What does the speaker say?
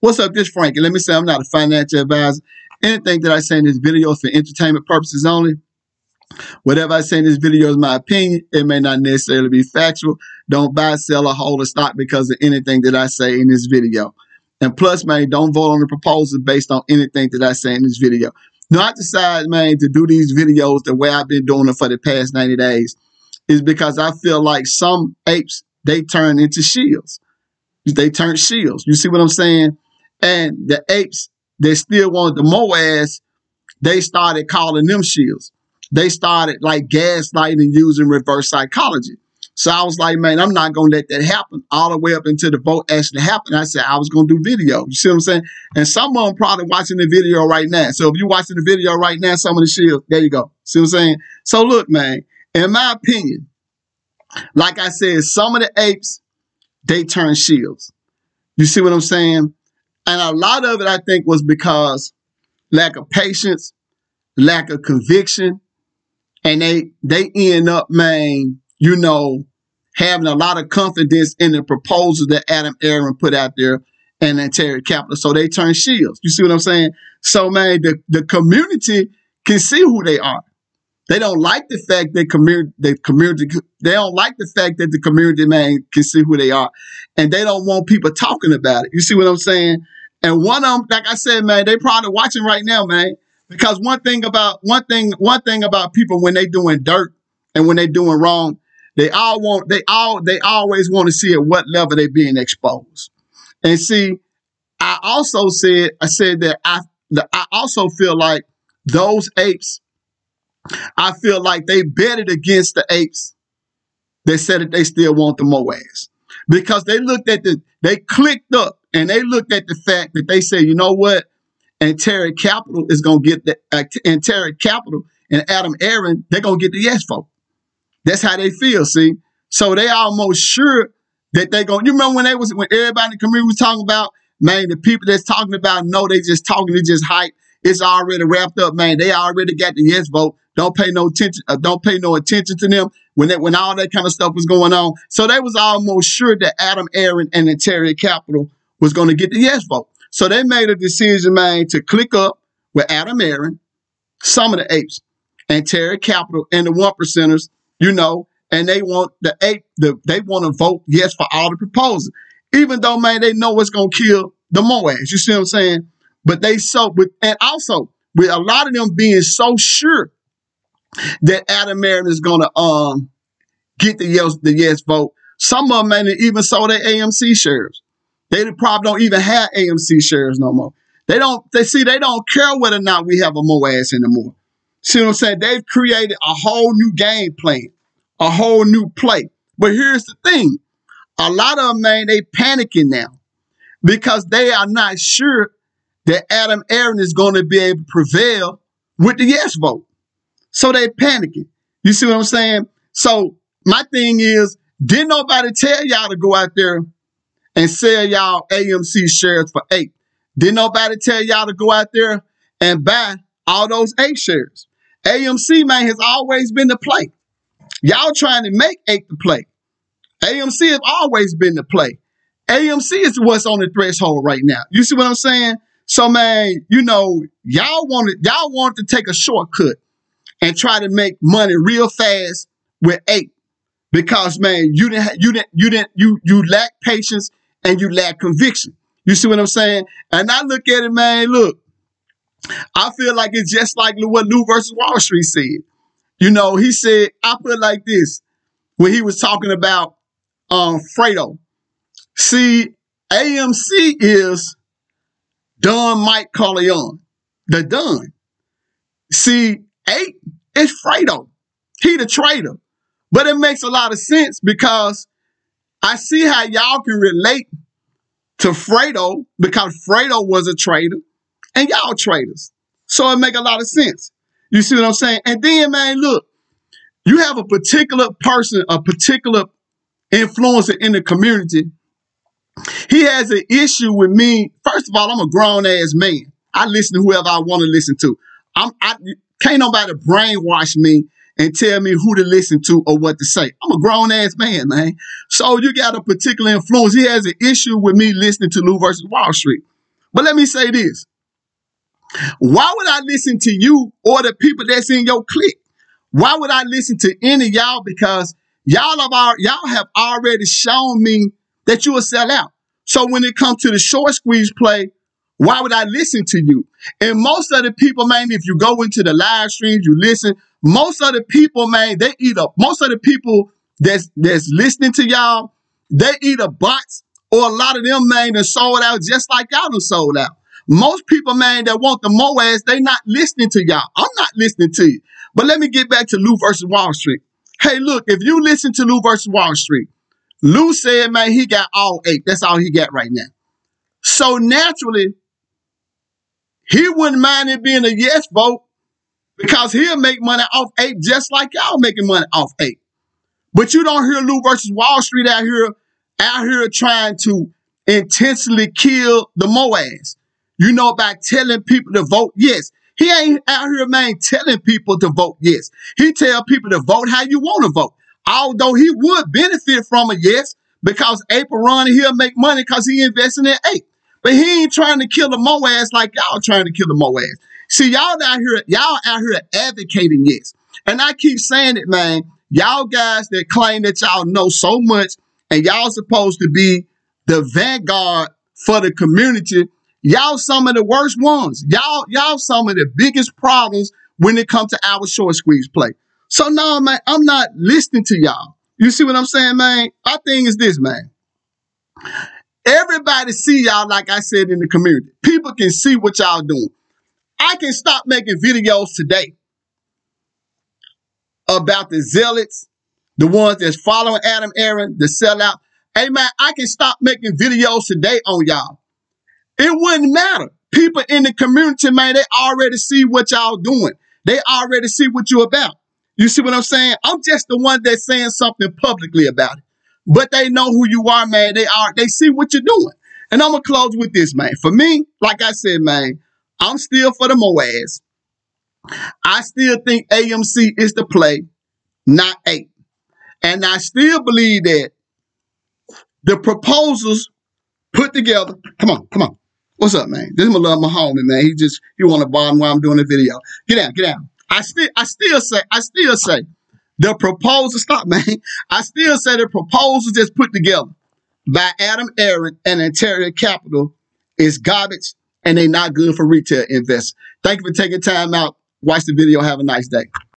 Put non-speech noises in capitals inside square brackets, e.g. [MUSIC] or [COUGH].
What's up, this Frankie? Let me say I'm not a financial advisor. Anything that I say in this video is for entertainment purposes only. Whatever I say in this video is my opinion. It may not necessarily be factual. Don't buy, sell, or hold a stock because of anything that I say in this video. And plus, man, don't vote on the proposal based on anything that I say in this video. Now, I decided, man, to do these videos the way I've been doing it for the past 90 days is because I feel like some apes, they turn into shills. They turn shills. You see what I'm saying? And the apes, they still wanted the MOASS, they started calling them shills. They started like gaslighting and using reverse psychology. So I was like, man, I'm not going to let that happen all the way up until the vote actually happened. I said I was going to do video. You see what I'm saying? And some of them probably watching the video right now. So if you're watching the video right now, some of the shills, there you go. See what I'm saying? So look, man, in my opinion, like I said, some of the apes, they turn shills. You see what I'm saying? And a lot of it, I think, was because lack of patience, lack of conviction, and they they end up, man, you know, having a lot of confidence in the proposal that Adam Aron put out there and then Antara Capital. So they turn shills. You see what I'm saying? So man, the, the community can see who they are. They don't like the fact that community, the community, they don't like the fact that the community man can see who they are, and they don't want people talking about it. You see what I'm saying? And one of them, like I said, man, they probably watching right now, man. Because one thing about one thing, one thing about people when they doing dirt and when they doing wrong, they all want, they all, they always want to see at what level they being exposed. And see, I also said, I said that I, the, I also feel like those apes, I feel like they betted against the apes They said that they still want the MOASS because they looked at the, they clicked up and they looked at the fact that they said, you know what? Antara Capital is going to get the, uh, Antara Capital and Adam Aron, they're going to get the yes vote. That's how they feel, see? So they almost sure that they going, you remember when they was, when everybody in the community was talking about, man, the people that's talking about, no, they just talking, they just hype. It's already wrapped up, man. They already got the yes vote. Don't pay no attention, uh, don't pay no attention to them when that, when all that kind of stuff was going on. So they was almost sure that Adam Aron and the Antara Capital was going to get the yes vote. So they made a decision, man, to click up with Adam Aron, some of the apes, and Antara Capital, and the one percenters you know, and they want the eight, the, they want to vote yes for all the proposals. Even though, man, they know it's going to kill the MOASS. You see what I'm saying? But they so, with and also with a lot of them being so sure that Adam Aron is to, um, get the yes, the yes vote. Some of them, man, even sold their AMC shares. They probably don't even have AMC shares no more. They don't, they see, they don't care whether or not we have a MOASS anymore. See what I'm saying? They've created a whole new game plan, a whole new play. But here's the thing. A lot of them, man, they panicking now because they are not sure that Adam Aron is going to be able to prevail with the yes vote. So they panicking. You see what I'm saying? So my thing is, didn't nobody tell y'all to go out there and sell y'all AMC shares for APE? Didn't nobody tell y'all to go out there and buy all those APE shares? AMC, man, has always been the play. Y'all trying to make APE the play. AMC has always been the play. AMC is what's on the threshold right now. You see what I'm saying? So, man, you know, y'all wanted y'all wanted to take a shortcut and try to make money real fast with APE because, man, you didn't you didn't you didn't you you lack patience and you lack conviction. You see what I'm saying? And I look at it, man. Look, I feel like it's just like what Lou versus Wall Street said. You know, he said, I put it like this when he was talking about um Fredo. See, AMC is Don Mike Corleone, the Don. See, APE is Fredo. He the traitor. But it makes a lot of sense because I see how y'all can relate to Fredo because Fredo was a traitor and y'all traitors. So it make a lot of sense. You see what I'm saying? And then, man, look, you have a particular person, a particular influencer in the community. He has an issue with me. First of all, I'm a grown ass man. I listen to whoever I want to listen to. I'm, I can't nobody brainwash me and tell me who to listen to or what to say. I'm a grown ass man, man. So you got a particular influence. He has an issue with me listening to Lou versus Wall Street. But let me say this. Why would I listen to you or the people that's in your clique? Why would I listen to any y'all? Because y'all have y'all have already shown me that you will sell out. So when it comes to the short squeeze play, why would I listen to you? And most of the people, man, if you go into the live streams, you listen, most of the people, man, they either, most of the people that's, that's listening to y'all, they either bots or a lot of them, man, that sold out just like y'all done sold out. Most people, man, that want the MOASS, they not listening to y'all. I'm not listening to you. But let me get back to Lou versus Wall Street. Hey, look, if you listen to Lou versus Wall Street, Lou said, man, he got all APE. That's all he got right now. So naturally, he wouldn't mind it being a yes vote because he'll make money off APE just like y'all making money off APE. But you don't hear Lou versus Wall Street out here, out here trying to intentionally kill the MOASS. You know, by telling people to vote yes. He ain't out here, man, telling people to vote yes. He tell people to vote how you want to vote. Although he would benefit from it, yes because April Ron he'll make money because he investing in APE. But he ain't trying to kill the MOASS like y'all trying to kill the MOASS. See, y'all out here, y'all out here advocating yes. And I keep saying it, man. Y'all guys that claim that y'all know so much and y'all supposed to be the vanguard for the community Y'all some of the worst ones. Y'all, y'all some of the biggest problems when it comes to our short squeeze play. So no, man, I'm not listening to y'all. You see what I'm saying, man? My thing is this, man. Everybody see y'all, like I said, in the community. People can see what y'all doing. I can stop making videos today about the zealots, the ones that's following Adam Aron, the sellout. Hey, man, I can stop making videos today on y'all. It wouldn't matter. People in the community, man, they already see what y'all doing. They already see what you're about. You see what I'm saying? I'm just the one that's saying something publicly about it. But they know who you are, man. They are, they see what you're doing. And I'm gonna close with this, man. For me, like I said, man, I'm still for the MOASS. I still think AMC is the play, not APE. And I still believe that the proposals put together, come on, come on, What's up, man? This is my love, my homie, man. He just he want to bother while I'm doing the video. Get down, get down. I still I still say I still say the proposal stop, [LAUGHS] man. I still say the proposal just put together by Adam Aron and Antara Capital is garbage and they're not good for retail investors. Thank you for taking time out. Watch the video. Have a nice day.